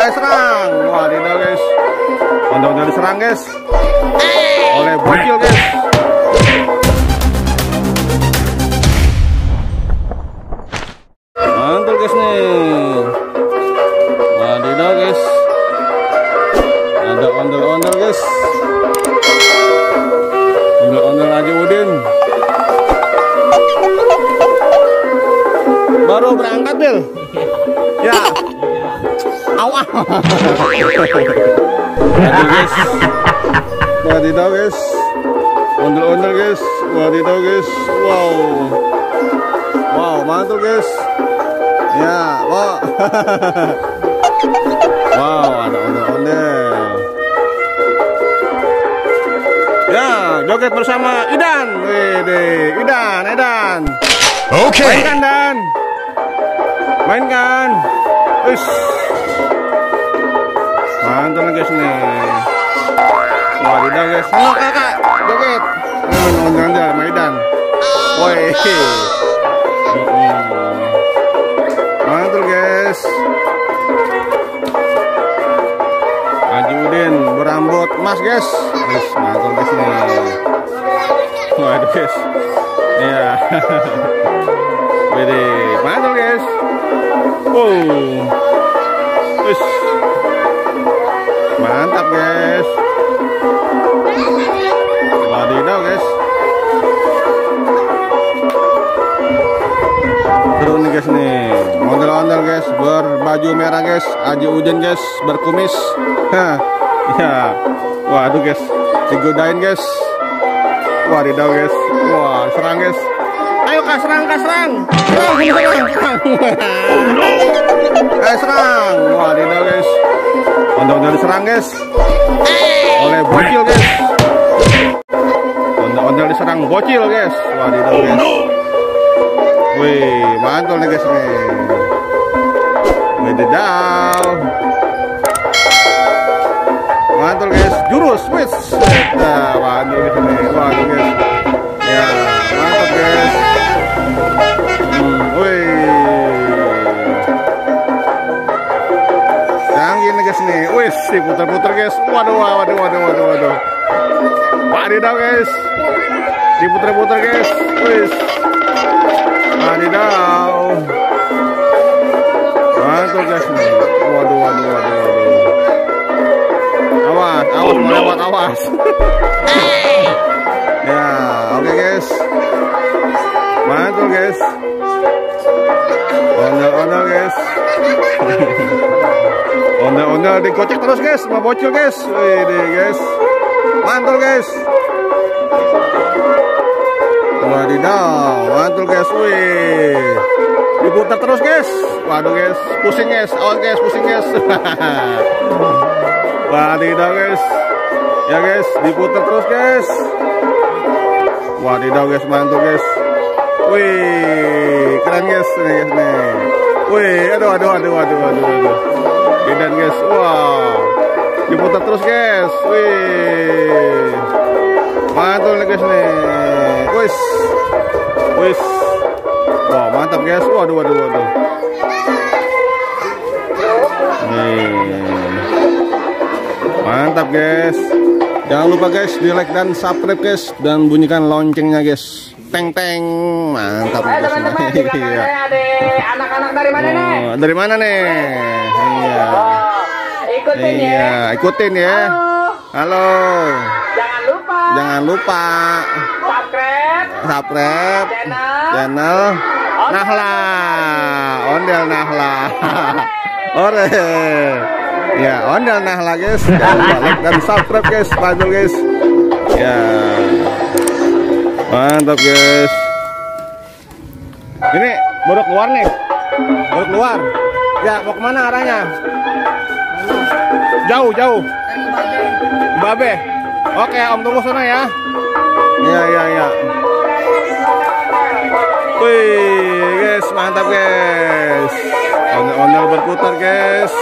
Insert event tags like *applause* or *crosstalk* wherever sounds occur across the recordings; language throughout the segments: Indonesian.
Eh serang. Wah tidak guys. Ondel-ondel diserang guys. Oleh bocil guys. Mantul guys nih. Wadidaw guys. Ada ondel-ondel guys. Ondel-ondel aja Udin. Baru berangkat Bil. Ya. Guys. Wadidaw guys. Ondel-ondel guys. Wadidaw guys. Wow. Wow, mantul guys. Ya, wow. wow, ada ondel-ondel. Ya, joget bersama Idan. Wede, Idan, Idan. Okay. Mainkan Dan. Mainkan. Wis. Mantul guys nih. Wadidaw guys. Halo kakak, joget. Nah, ondel-ondel sama Idan. Woi. Mm-mm. Mantul guys. Haji Udin berambut emas guys. Guys, mantul guys nih. Waduh guys. Iya. *laughs* Wede, mantul guys. Oh. Wis. Mantap guys. Wadidaw guys. Seru nih guys nih. Ondel-ondel guys berbaju merah guys. Aji Udin guys berkumis. Hah. *laughs* Ya. Waduh guys. Digodain guys. Wadidaw guys. Wah, serang guys. Ayo kak serang kak serang. Serang serang serang. eh serang. Wadidaw guys. Ondel-ondel diserang guys. Oleh bocil guys. Ondel-ondel diserang bocil guys. Wadidaw guys. Wih, mantul nih guys nih. Wadidaw. Mantul guys, jurus, wis. Nah, mantul Waduh, waduh, waduh, waduh, waduh. Wadidaw guys. Diputar-putar guys. Wis. Wadidaw. Mantul guys. Waduh, waduh, waduh, waduh. Awas, awas mau lewat, awas. ya, oke guys. Mantul guys. Ondel-ondel guys. Ondel-ondel dikocek terus guys, sama bocil guys. Wih, guys. Mantul guys. Wadidaw, mantul guys, wih. Diputar terus guys. Waduh guys, pusing guys. Awas guys, pusing guys. *laughs* Wadidaw guys. Ya guys, diputar terus guys. Wadidaw guys, mantul guys. Wih, keren guys nih guys nih. Wih, aduh aduh aduh aduh aduh aduh. Edan guys, wow. Diputar terus guys. Wih. Mantul nih guys nih. Wis. Wis. Wah, mantap guys. Waduh waduh waduh. Nih. Mantap guys. Jangan lupa guys di like dan subscribe guys dan bunyikan loncengnya guys. Teng teng. Mantap Ayo guys. teman-teman di Iya. ada anak-anak dari mana nih? Oh, dari mana nih? Iya. Oh, ikutin ya. Iya, ikutin ya. Halo. Halo. Jangan lupa Jangan lupa subscribe subscribe channel channel Nahla. Ondel Nahla. Ore. Ya, ondel Nahla guys. Jangan lupa like dan subscribe guys. Mantul guys. Ya. Mantap guys. Ini baru keluar nih. Baru keluar. Ya, mau ke mana arahnya? Jauh, jauh. Babe. Oke, Om tunggu sana ya. Iya, iya, iya. Wih, guys, mantap guys. Ondel-ondel berputar guys.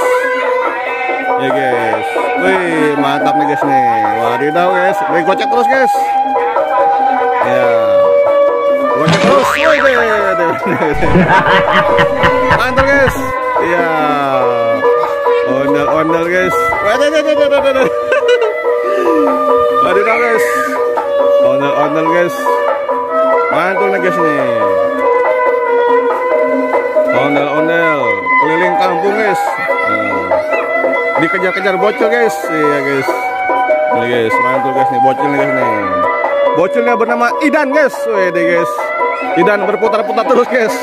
Ya guys. Wih, mantap nih guys nih. Wadidaw guys. Wih, gocek terus guys. Ya. Gocek terus. Wih, deh. Mantap guys. Iya. Ondel aduh, aduh, aduh, aduh. Wadidaw guys. Ondel-ondel guys. Mantul nih guys nih. Ondel-ondel keliling kampung guys. Dikejar-kejar bocil guys. Iya guys. Ini guys, mantul guys nih bocil nih guys nih. Bocilnya bernama Idan guys. Wede guys. Idan berputar-putar terus guys.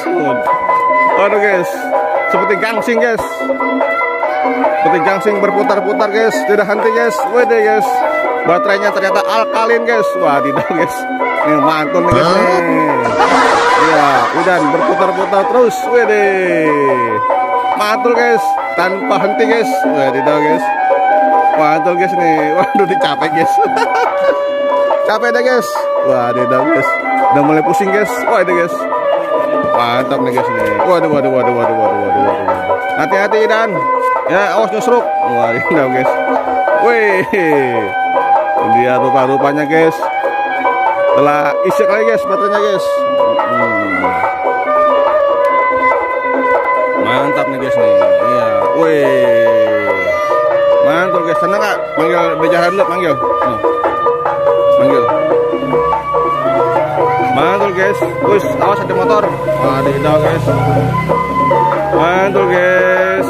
Aduh guys. Seperti gangsing guys. Seperti gangsing berputar-putar guys. Tidak henti guys. Wede guys. Baterainya ternyata alkalin guys. Wah, tidak guys. Ini mantul nih guys. Iya, Idan berputar-putar terus. Wede. Mantul guys. Tanpa henti guys. Wah, tidak guys. Mantul guys nih. Waduh, dicapek guys. *laughs* Capek deh guys. Wah, tidak guys. Udah mulai pusing guys. Wah, itu guys. Mantap nih guys nih. Waduh, waduh, waduh, waduh, waduh, waduh, waduh. Hati-hati Dan. Ya, awas nyusruk. Wah, ini guys. Wih. Dia rupa-rupanya guys. Telah isi lagi guys baterainya guys. Hmm. Mantap nih guys nih. Iya. Wih. Mantul guys. Senang nggak? Panggil bejahan dulu, panggil. Nih. Panggil. Mantul guys. Wis, awas ada motor. Wadidaw guys. Mantul guys.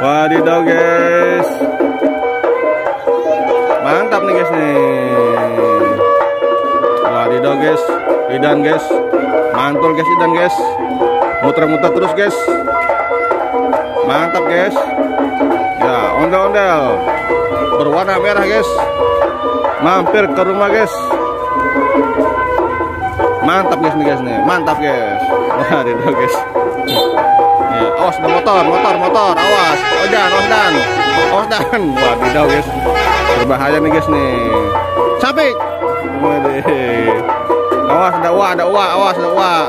Wadidaw guys. Mantap nih guys nih. Wadidaw guys. Idan guys. Mantul guys Idan guys. Muter-muter terus guys. Mantap guys. Ya, ondel-ondel. Berwarna merah guys. Mampir ke rumah guys. Mantap guys nih guys nih. Mantap guys. *laughs* Wadidaw guys. Ya, awas ada motor, motor, motor, awas. Ojan, awas dan. Awas dan. Wadidaw guys. Berbahaya nih guys nih. Sampai. Awas ada uang, ada uang, awas ada uang.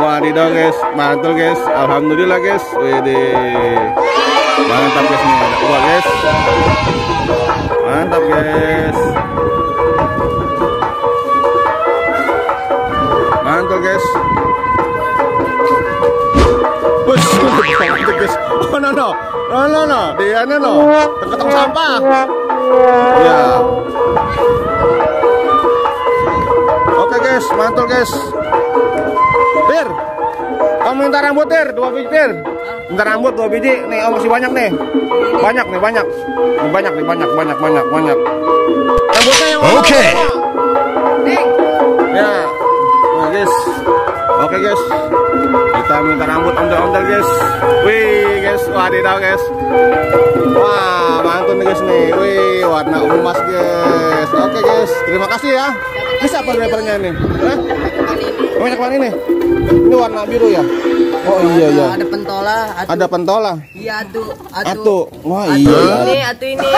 Wadidaw guys, mantul guys. Alhamdulillah guys. Wede. Mantap guys nih, ada uang guys. Mantap guys. Mantul guys. Bus, mantap guys. Oh no no, no no no, dia no no, ketemu sampah. Ya. Oke guys, mantul guys. Bir, kamu minta rambut Bir, dua Bir. Minta rambut dua biji, nih oh masih banyak nih. Banyak nih, banyak. Nih, banyak nih, banyak, banyak, banyak, banyak. Rambutnya yang? Oke. Ya, nah, guys. Oke guys, kita minta rambut ondel-ondel guys. Wih guys, wadidaw guys. Wah, mantul nih guys nih. Wih, warna emas guys. Oke guys, terima kasih ya. Ini siapa drivernya nih? Banyak mana ini? Ini warna biru ya? Oh iya iya. Ada pentola, atu, Ada pentola. iya atu, Atu. Wah atu iya. ini, atu ini.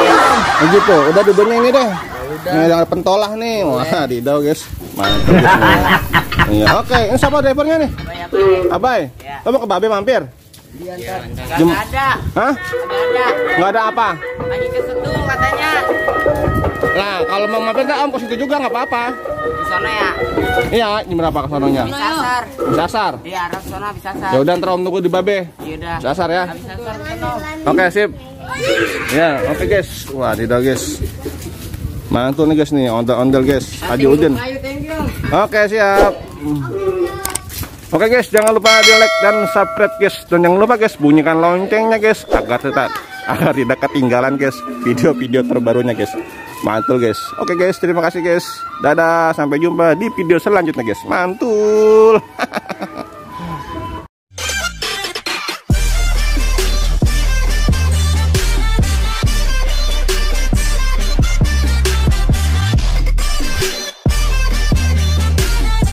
Oh, gitu. Udah duduknya ini deh. Ini ada pentolah nih. Wah, guys. Mantap guys. nih. Iya. Oke, ini siapa drivernya nih? Abai. Ya. Lo mau ke Babe mampir? Diantar. Jem- Gak ada, Hah? gak ada. Nggak ada apa? Lagi ke katanya. Lah, kalau mau mampir nggak om ke situ juga nggak apa-apa. Di sana ya, Iya, di berapa ke sononya? di sasar. Sasar. Iya, arah sana bisa sasar. Ya udah ntar om tunggu di Babe. Yaudah. Sasar ya. Habis sasar sono. Oke, sip. Ya, oke guys. Wah, tidak guys. Mantul nih guys nih, ondel-ondel guys. Haji Udin. Oke siap. Oke guys, jangan lupa di like dan subscribe guys, dan jangan lupa guys bunyikan loncengnya guys agar tidak agar tidak ketinggalan guys video-video terbarunya guys. Mantul guys. Oke guys, terima kasih guys. Dadah, sampai jumpa di video selanjutnya guys. Mantul. *laughs*